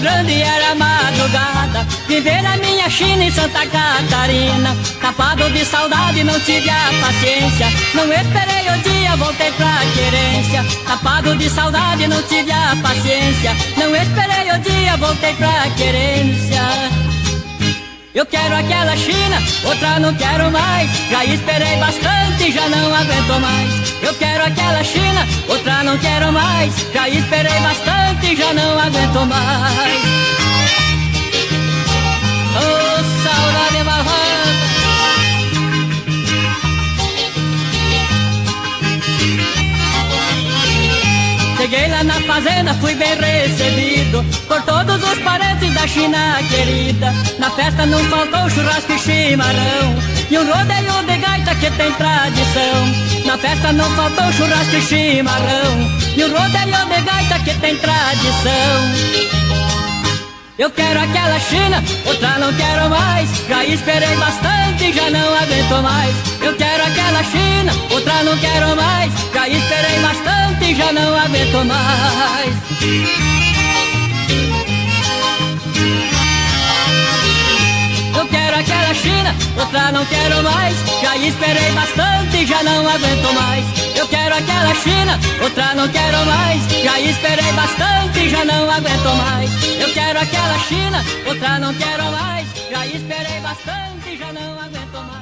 Grande era madrugada. Viver na minha China em Santa Catarina. Tapado de saudade, não tive a paciência. Não esperei o dia, voltei pra querência. Tapado de saudade, não tive a paciência. Não esperei o dia, voltei pra querência eu quero aquela China, outra não quero mais. Já esperei bastante, já não aguento mais. Eu quero aquela China, outra não quero mais. Já esperei bastante, já não aguento mais. Oh, saudade malvada. Cheguei lá na fazenda, fui bem recebido Por todos os parentes da China querida Na festa não faltou churrasco e chimarrão E um rodeio de gaita que tem tradição Na festa não faltou churrasco e chimarrão E um rodeio de gaita que tem tradição eu quero aquela China, outra não quero mais. Já esperei bastante, já não aguento mais. Eu quero aquela China, outra não quero mais. Já esperei bastante, já não aguento mais. Outra não quero mais. Já esperei bastante, já não aguento mais. Eu quero aquela China, outra não quero mais. Já esperei bastante, já não aguento mais. Eu quero aquela China, outra não quero mais. Já esperei bastante, já não aguento mais.